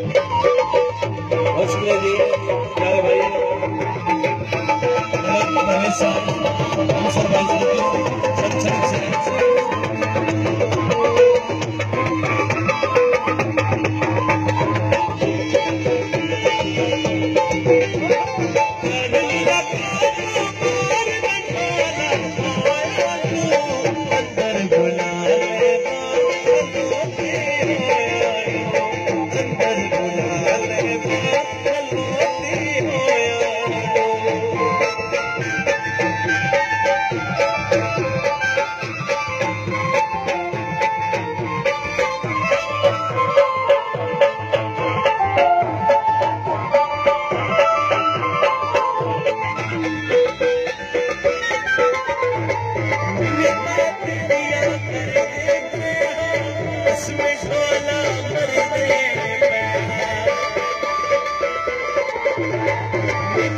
बहुत शुक्रिया जी प्यारे भाई रमेश साहब अंसर भाई میں